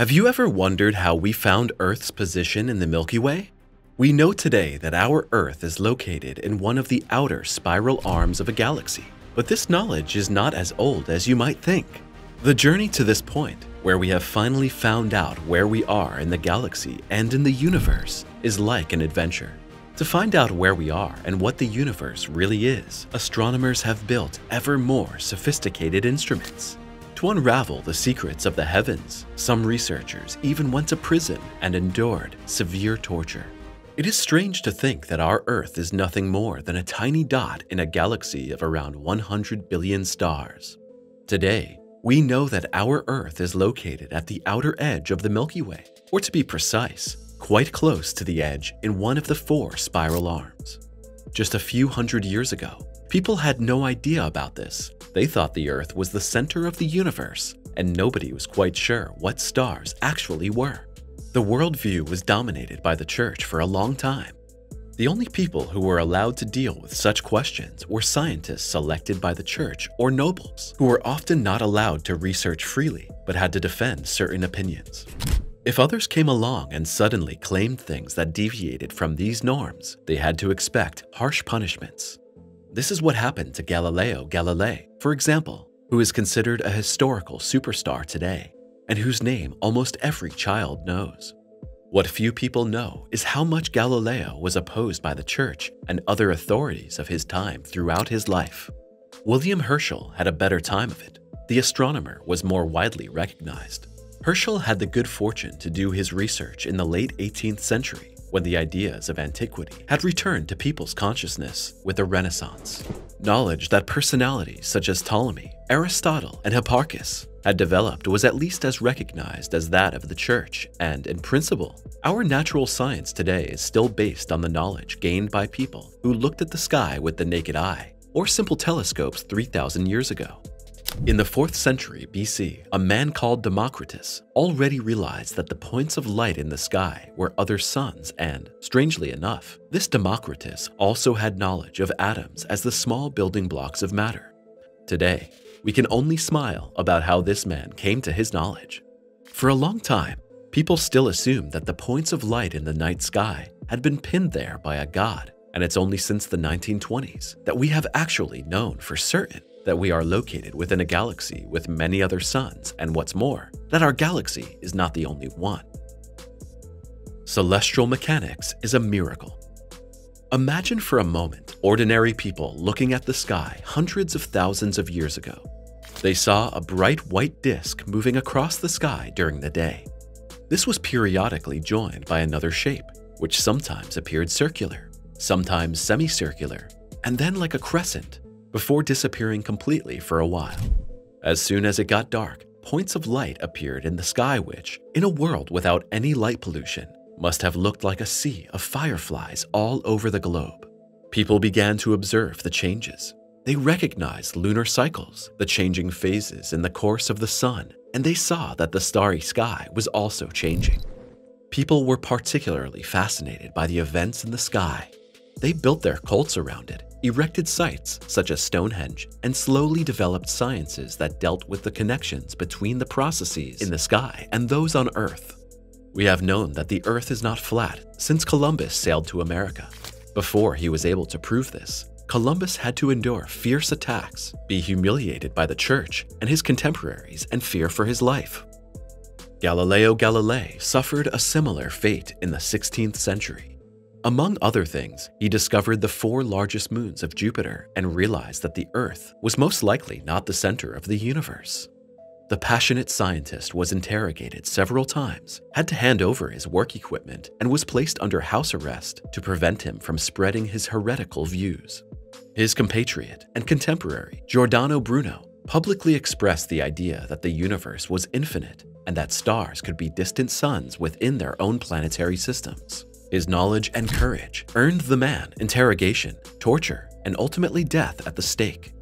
Have you ever wondered how we found Earth's position in the Milky Way? We know today that our Earth is located in one of the outer spiral arms of a galaxy, but this knowledge is not as old as you might think. The journey to this point, where we have finally found out where we are in the galaxy and in the universe, is like an adventure. To find out where we are and what the universe really is, astronomers have built ever more sophisticated instruments. To unravel the secrets of the heavens, some researchers even went to prison and endured severe torture. It is strange to think that our Earth is nothing more than a tiny dot in a galaxy of around 100 billion stars. Today, we know that our Earth is located at the outer edge of the Milky Way, or to be precise, quite close to the edge in one of the four spiral arms. Just a few hundred years ago, people had no idea about this. They thought the Earth was the center of the universe, and nobody was quite sure what stars actually were. The worldview was dominated by the church for a long time. The only people who were allowed to deal with such questions were scientists selected by the church or nobles, who were often not allowed to research freely but had to defend certain opinions. If others came along and suddenly claimed things that deviated from these norms, they had to expect harsh punishments. This is what happened to Galileo Galilei, for example, who is considered a historical superstar today, and whose name almost every child knows. What few people know is how much Galileo was opposed by the church and other authorities of his time throughout his life. William Herschel had a better time of it. The astronomer was more widely recognized. Herschel had the good fortune to do his research in the late 18th century when the ideas of antiquity had returned to people's consciousness with the Renaissance. Knowledge that personalities such as Ptolemy, Aristotle, and Hipparchus had developed was at least as recognized as that of the church, and in principle, our natural science today is still based on the knowledge gained by people who looked at the sky with the naked eye, or simple telescopes 3,000 years ago. In the 4th century BC, a man called Democritus already realized that the points of light in the sky were other suns and, strangely enough, this Democritus also had knowledge of atoms as the small building blocks of matter. Today, we can only smile about how this man came to his knowledge. For a long time, people still assumed that the points of light in the night sky had been pinned there by a god, and it's only since the 1920s that we have actually known for certain that we are located within a galaxy with many other suns, and what's more, that our galaxy is not the only one. Celestial mechanics is a miracle. Imagine for a moment ordinary people looking at the sky hundreds of thousands of years ago. They saw a bright white disk moving across the sky during the day. This was periodically joined by another shape, which sometimes appeared circular, sometimes semicircular, and then like a crescent before disappearing completely for a while. As soon as it got dark, points of light appeared in the sky which, in a world without any light pollution, must have looked like a sea of fireflies all over the globe. People began to observe the changes. They recognized lunar cycles, the changing phases in the course of the sun, and they saw that the starry sky was also changing. People were particularly fascinated by the events in the sky. They built their cults around it, erected sites such as Stonehenge, and slowly developed sciences that dealt with the connections between the processes in the sky and those on Earth. We have known that the Earth is not flat since Columbus sailed to America. Before he was able to prove this, Columbus had to endure fierce attacks, be humiliated by the church and his contemporaries, and fear for his life. Galileo Galilei suffered a similar fate in the 16th century. Among other things, he discovered the four largest moons of Jupiter and realized that the Earth was most likely not the center of the universe. The passionate scientist was interrogated several times, had to hand over his work equipment, and was placed under house arrest to prevent him from spreading his heretical views. His compatriot and contemporary, Giordano Bruno, publicly expressed the idea that the universe was infinite and that stars could be distant suns within their own planetary systems. His knowledge and courage earned the man interrogation, torture, and ultimately death at the stake.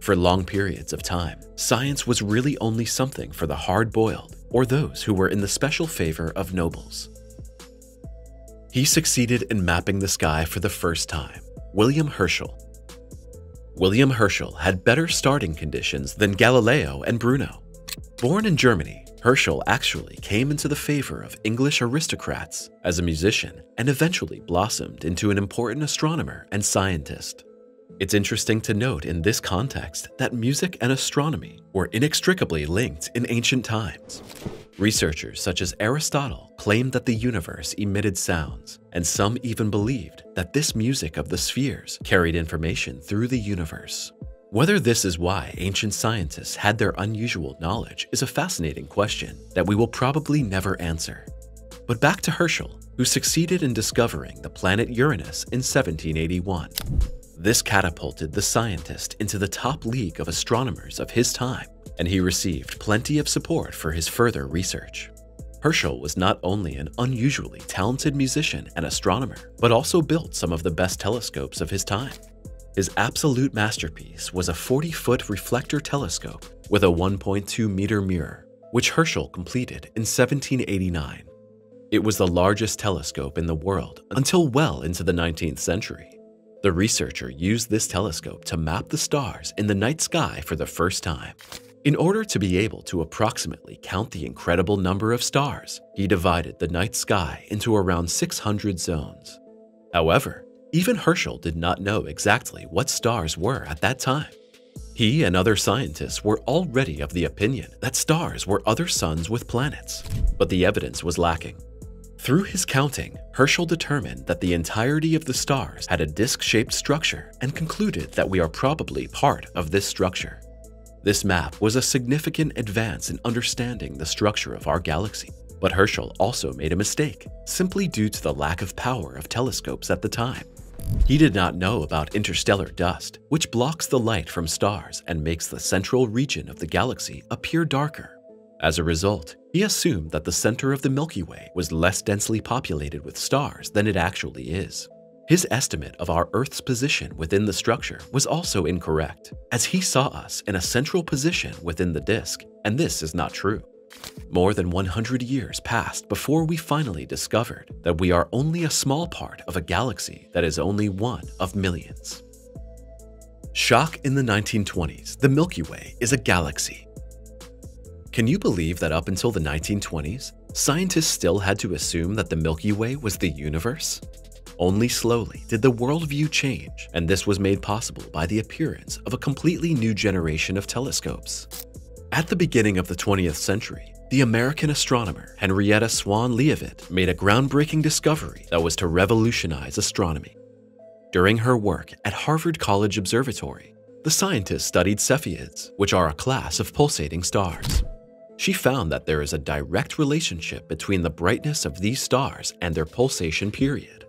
For long periods of time, science was really only something for the hard-boiled or those who were in the special favor of nobles. He succeeded in mapping the sky for the first time, William Herschel. William Herschel had better starting conditions than Galileo and Bruno. Born in Germany, Herschel actually came into the favor of English aristocrats as a musician and eventually blossomed into an important astronomer and scientist. It's interesting to note in this context that music and astronomy were inextricably linked in ancient times. Researchers such as Aristotle claimed that the universe emitted sounds, and some even believed that this music of the spheres carried information through the universe. Whether this is why ancient scientists had their unusual knowledge is a fascinating question that we will probably never answer. But back to Herschel, who succeeded in discovering the planet Uranus in 1781. This catapulted the scientist into the top league of astronomers of his time, and he received plenty of support for his further research. Herschel was not only an unusually talented musician and astronomer, but also built some of the best telescopes of his time. His absolute masterpiece was a 40-foot reflector telescope with a 1.2 meter mirror, which Herschel completed in 1789. It was the largest telescope in the world until well into the 19th century. The researcher used this telescope to map the stars in the night sky for the first time. In order to be able to approximately count the incredible number of stars, he divided the night sky into around 600 zones. However, even Herschel did not know exactly what stars were at that time. He and other scientists were already of the opinion that stars were other suns with planets, but the evidence was lacking. Through his counting, Herschel determined that the entirety of the stars had a disc-shaped structure and concluded that we are probably part of this structure. This map was a significant advance in understanding the structure of our galaxy, but Herschel also made a mistake, simply due to the lack of power of telescopes at the time. He did not know about interstellar dust, which blocks the light from stars and makes the central region of the galaxy appear darker. As a result, he assumed that the center of the Milky Way was less densely populated with stars than it actually is. His estimate of our Earth's position within the structure was also incorrect, as he saw us in a central position within the disk, and this is not true. More than 100 years passed before we finally discovered that we are only a small part of a galaxy that is only one of millions. Shock in the 1920s, the Milky Way is a galaxy. Can you believe that up until the 1920s, scientists still had to assume that the Milky Way was the universe? Only slowly did the worldview change, and this was made possible by the appearance of a completely new generation of telescopes. At the beginning of the 20th century, the American astronomer Henrietta Swan Leavitt made a groundbreaking discovery that was to revolutionize astronomy. During her work at Harvard College Observatory, the scientist studied Cepheids, which are a class of pulsating stars. She found that there is a direct relationship between the brightness of these stars and their pulsation period.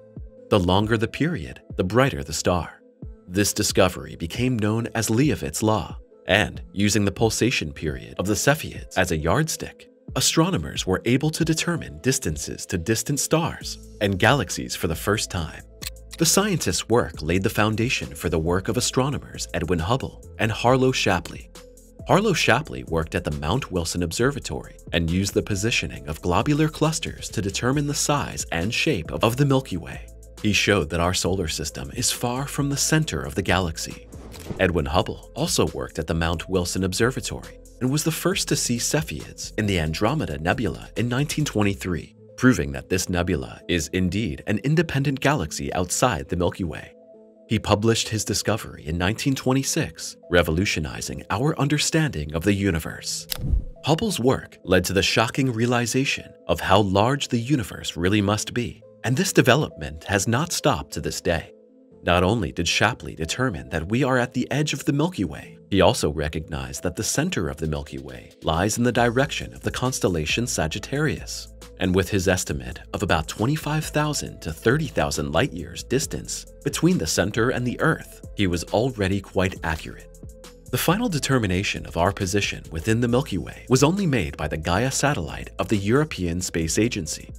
The longer the period, the brighter the star. This discovery became known as Leavitt's Law, and using the pulsation period of the Cepheids as a yardstick, astronomers were able to determine distances to distant stars and galaxies for the first time. The scientists' work laid the foundation for the work of astronomers Edwin Hubble and Harlow Shapley. Harlow Shapley worked at the Mount Wilson Observatory and used the positioning of globular clusters to determine the size and shape of the Milky Way. He showed that our solar system is far from the center of the galaxy. Edwin Hubble also worked at the Mount Wilson Observatory and was the first to see Cepheids in the Andromeda Nebula in 1923, proving that this nebula is indeed an independent galaxy outside the Milky Way. He published his discovery in 1926, revolutionizing our understanding of the universe. Hubble's work led to the shocking realization of how large the universe really must be, and this development has not stopped to this day. Not only did Shapley determine that we are at the edge of the Milky Way, he also recognized that the center of the Milky Way lies in the direction of the constellation Sagittarius. And with his estimate of about 25,000 to 30,000 light years distance between the center and the Earth, he was already quite accurate. The final determination of our position within the Milky Way was only made by the Gaia satellite of the European Space Agency.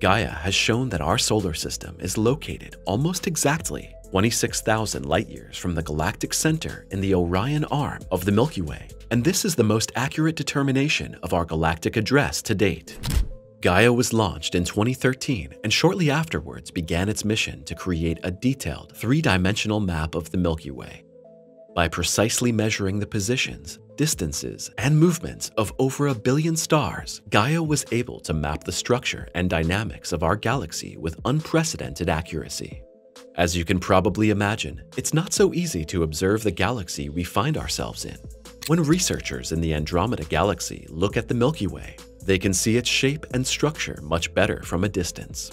Gaia has shown that our solar system is located almost exactly 26,000 light-years from the galactic center in the Orion arm of the Milky Way, and this is the most accurate determination of our galactic address to date. Gaia was launched in 2013 and shortly afterwards began its mission to create a detailed three-dimensional map of the Milky Way. By precisely measuring the positions, distances and movements of over a billion stars, Gaia was able to map the structure and dynamics of our galaxy with unprecedented accuracy. As you can probably imagine, it's not so easy to observe the galaxy we find ourselves in. When researchers in the Andromeda Galaxy look at the Milky Way, they can see its shape and structure much better from a distance.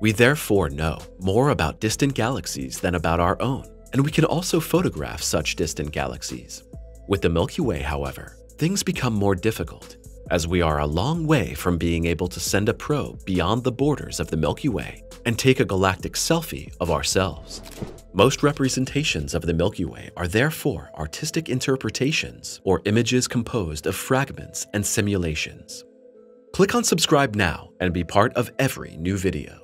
We therefore know more about distant galaxies than about our own, and we can also photograph such distant galaxies. With the Milky Way, however, things become more difficult, as we are a long way from being able to send a probe beyond the borders of the Milky Way and take a galactic selfie of ourselves. Most representations of the Milky Way are therefore artistic interpretations or images composed of fragments and simulations. Click on subscribe now and be part of every new video.